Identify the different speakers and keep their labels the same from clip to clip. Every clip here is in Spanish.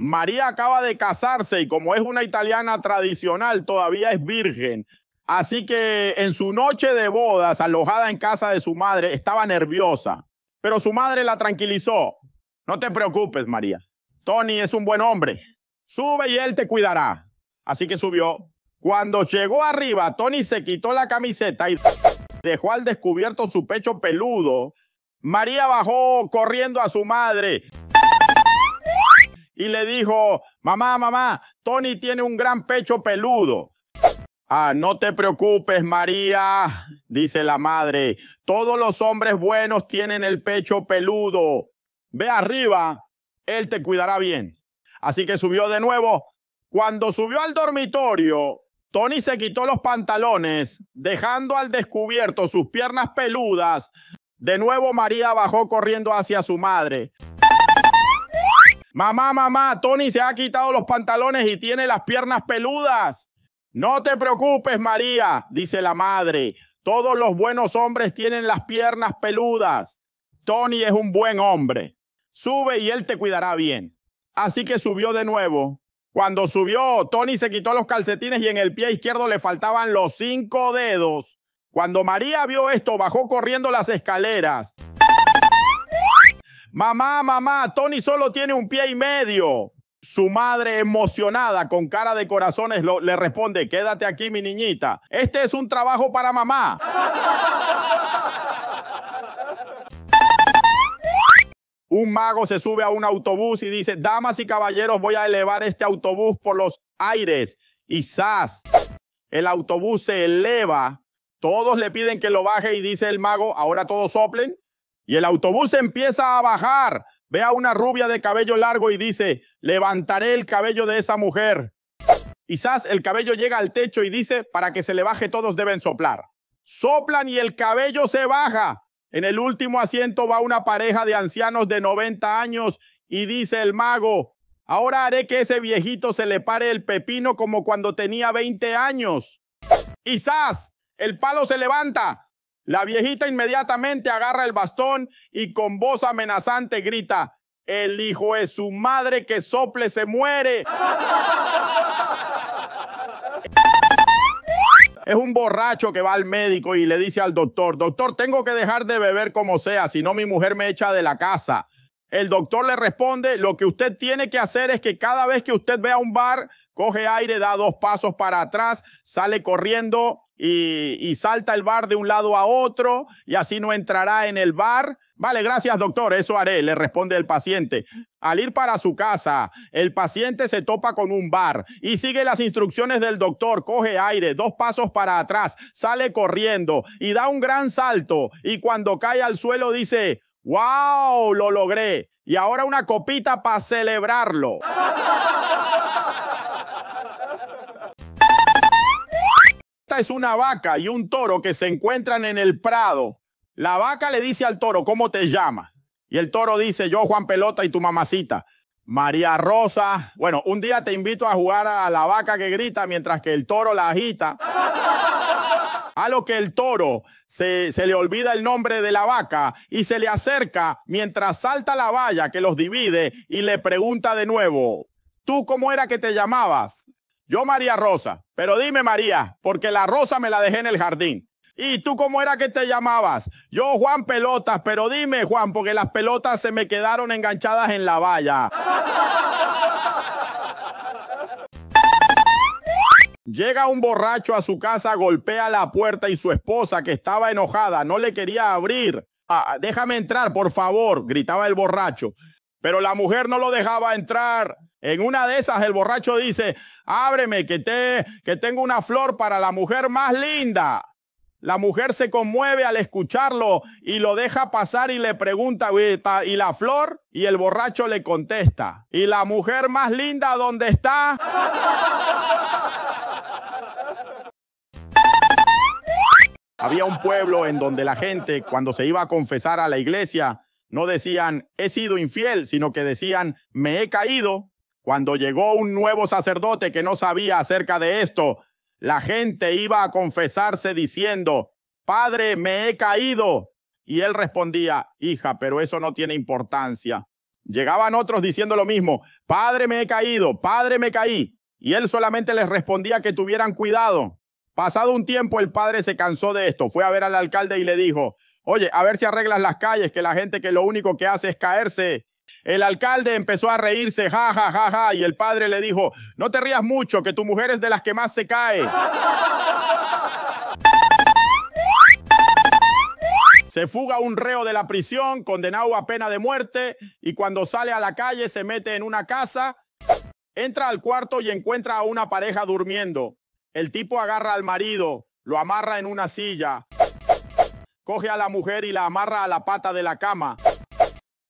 Speaker 1: María acaba de casarse y como es una italiana tradicional, todavía es virgen. Así que en su noche de bodas, alojada en casa de su madre, estaba nerviosa. Pero su madre la tranquilizó. No te preocupes, María. Tony es un buen hombre. Sube y él te cuidará. Así que subió. Cuando llegó arriba, Tony se quitó la camiseta y dejó al descubierto su pecho peludo. María bajó corriendo a su madre y le dijo, mamá, mamá, Tony tiene un gran pecho peludo. Ah, no te preocupes, María, dice la madre. Todos los hombres buenos tienen el pecho peludo. Ve arriba, él te cuidará bien. Así que subió de nuevo. Cuando subió al dormitorio, Tony se quitó los pantalones, dejando al descubierto sus piernas peludas. De nuevo María bajó corriendo hacia su madre. Mamá, mamá, Tony se ha quitado los pantalones y tiene las piernas peludas. No te preocupes, María, dice la madre. Todos los buenos hombres tienen las piernas peludas. Tony es un buen hombre. Sube y él te cuidará bien. Así que subió de nuevo. Cuando subió, Tony se quitó los calcetines y en el pie izquierdo le faltaban los cinco dedos. Cuando María vio esto, bajó corriendo las escaleras. Mamá, mamá, Tony solo tiene un pie y medio. Su madre, emocionada, con cara de corazones, le responde, quédate aquí, mi niñita. Este es un trabajo para mamá. un mago se sube a un autobús y dice, damas y caballeros, voy a elevar este autobús por los aires. Y ¡zas! El autobús se eleva. Todos le piden que lo baje y dice el mago, ahora todos soplen. Y el autobús empieza a bajar. Ve a una rubia de cabello largo y dice, levantaré el cabello de esa mujer. Quizás el cabello llega al techo y dice, para que se le baje todos deben soplar. Soplan y el cabello se baja. En el último asiento va una pareja de ancianos de 90 años y dice el mago, ahora haré que ese viejito se le pare el pepino como cuando tenía 20 años. Quizás el palo se levanta, la viejita inmediatamente agarra el bastón y con voz amenazante grita, el hijo de su madre que sople se muere. Es un borracho que va al médico y le dice al doctor, doctor, tengo que dejar de beber como sea, si no mi mujer me echa de la casa. El doctor le responde, lo que usted tiene que hacer es que cada vez que usted vea un bar, coge aire, da dos pasos para atrás, sale corriendo y, salta el bar de un lado a otro y así no entrará en el bar. Vale, gracias doctor, eso haré, le responde el paciente. Al ir para su casa, el paciente se topa con un bar y sigue las instrucciones del doctor, coge aire, dos pasos para atrás, sale corriendo y da un gran salto y cuando cae al suelo dice, wow, lo logré y ahora una copita para celebrarlo. Esta es una vaca y un toro que se encuentran en el prado. La vaca le dice al toro, ¿cómo te llamas? Y el toro dice, yo Juan Pelota y tu mamacita. María Rosa. Bueno, un día te invito a jugar a la vaca que grita mientras que el toro la agita. A lo que el toro se, se, le olvida el nombre de la vaca y se le acerca mientras salta la valla que los divide y le pregunta de nuevo, ¿tú cómo era que te llamabas? Yo María Rosa, pero dime María, porque la rosa me la dejé en el jardín. ¿Y tú cómo era que te llamabas? Yo Juan Pelotas, pero dime Juan, porque las pelotas se me quedaron enganchadas en la valla. Llega un borracho a su casa, golpea la puerta y su esposa, que estaba enojada, no le quería abrir. Ah, déjame entrar, por favor, gritaba el borracho. Pero la mujer no lo dejaba entrar. En una de esas el borracho dice, ábreme que, te, que tengo una flor para la mujer más linda. La mujer se conmueve al escucharlo y lo deja pasar y le pregunta, ¿y la flor? Y el borracho le contesta, ¿y la mujer más linda dónde está? Había un pueblo en donde la gente, cuando se iba a confesar a la iglesia, no decían, he sido infiel, sino que decían, me he caído. Cuando llegó un nuevo sacerdote que no sabía acerca de esto, la gente iba a confesarse diciendo, Padre, me he caído. Y él respondía, hija, pero eso no tiene importancia. Llegaban otros diciendo lo mismo, Padre me he caído, Padre me caí. Y él solamente les respondía que tuvieran cuidado. Pasado un tiempo el padre se cansó de esto, fue a ver al alcalde y le dijo, oye, a ver si arreglas las calles, que la gente que lo único que hace es caerse. El alcalde empezó a reírse, ja, ja, ja, ja, y el padre le dijo, no te rías mucho, que tu mujer es de las que más se cae. Se fuga un reo de la prisión, condenado a pena de muerte, y cuando sale a la calle se mete en una casa, entra al cuarto y encuentra a una pareja durmiendo. El tipo agarra al marido, lo amarra en una silla, coge a la mujer y la amarra a la pata de la cama.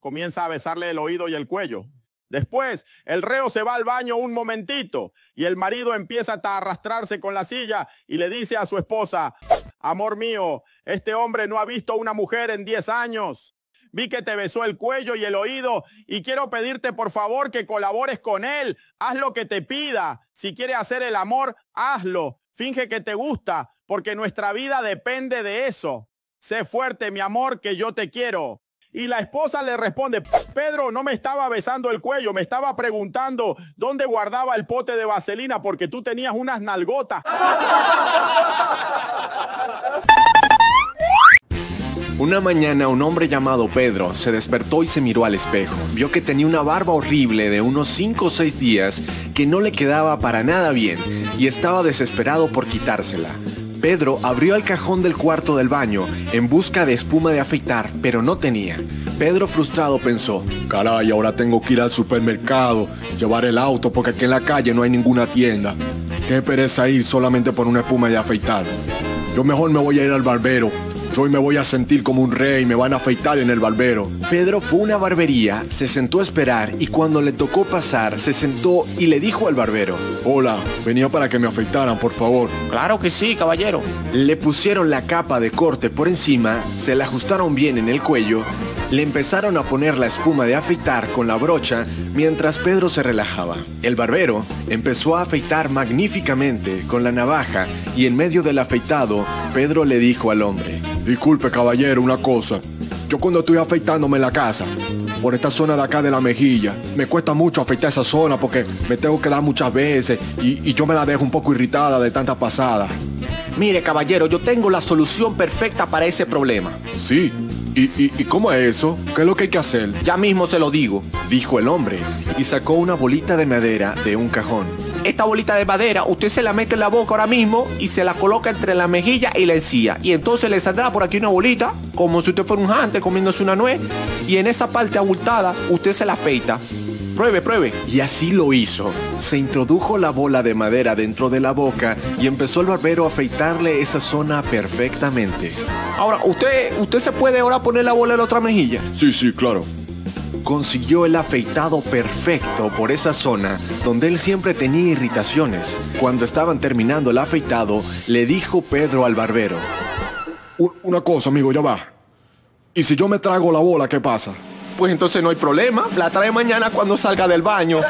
Speaker 1: Comienza a besarle el oído y el cuello. Después, el reo se va al baño un momentito y el marido empieza a arrastrarse con la silla y le dice a su esposa, Amor mío, este hombre no ha visto una mujer en 10 años. Vi que te besó el cuello y el oído y quiero pedirte por favor que colabores con él. Haz lo que te pida. Si quiere hacer el amor, hazlo. Finge que te gusta, porque nuestra vida depende de eso. Sé fuerte, mi amor, que yo te quiero. Y la esposa le responde, Pedro no me estaba besando el cuello, me estaba preguntando dónde guardaba el pote de vaselina porque tú tenías unas nalgotas.
Speaker 2: Una mañana un hombre llamado Pedro se despertó y se miró al espejo. Vio que tenía una barba horrible de unos 5 o 6 días que no le quedaba para nada bien y estaba desesperado por quitársela. Pedro abrió el cajón del cuarto del baño en busca de espuma de afeitar, pero no tenía. Pedro frustrado pensó, caray, ahora tengo que ir al supermercado, llevar el auto porque aquí en la calle no hay ninguna tienda. Qué pereza ir solamente por una espuma de afeitar. Yo mejor me voy a ir al barbero Hoy me voy a sentir como un rey, me van a afeitar en el barbero. Pedro fue a una barbería, se sentó a esperar y cuando le tocó pasar, se sentó y le dijo al barbero, Hola, venía para que me afeitaran, por favor.
Speaker 3: Claro que sí, caballero.
Speaker 2: Le pusieron la capa de corte por encima, se la ajustaron bien en el cuello, le empezaron a poner la espuma de afeitar con la brocha mientras Pedro se relajaba. El barbero empezó a afeitar magníficamente con la navaja y en medio del afeitado, Pedro le dijo al hombre, Disculpe, caballero, una cosa. Yo cuando estoy afeitándome en la casa, por esta zona de acá de la mejilla, me cuesta mucho afeitar esa zona porque me tengo que dar muchas veces y, yo me la dejo un poco irritada de tanta pasada.
Speaker 3: Mire, caballero, yo tengo la solución perfecta para ese problema.
Speaker 2: Sí, ¿Y, cómo es eso? ¿Qué es lo que hay que hacer?
Speaker 3: Ya mismo se lo digo,
Speaker 2: dijo el hombre, y sacó una bolita de madera de un cajón.
Speaker 3: Esta bolita de madera, usted se la mete en la boca ahora mismo y se la coloca entre la mejilla y la encía. Y entonces le saldrá por aquí una bolita, como si usted fuera un jante comiéndose una nuez. Y en esa parte abultada, usted se la afeita. Pruebe, pruebe.
Speaker 2: Y así lo hizo. Se introdujo la bola de madera dentro de la boca y empezó el barbero a afeitarle esa zona perfectamente.
Speaker 3: Ahora, ¿usted, usted se puede ahora poner la bola en la otra mejilla?
Speaker 2: Sí, sí, claro. Consiguió el afeitado perfecto por esa zona donde él siempre tenía irritaciones. Cuando estaban terminando el afeitado, le dijo Pedro al barbero. Una cosa, amigo, ya va. ¿Y si yo me trago la bola, qué pasa?
Speaker 3: pues entonces no hay problema. La trae mañana cuando salga del baño.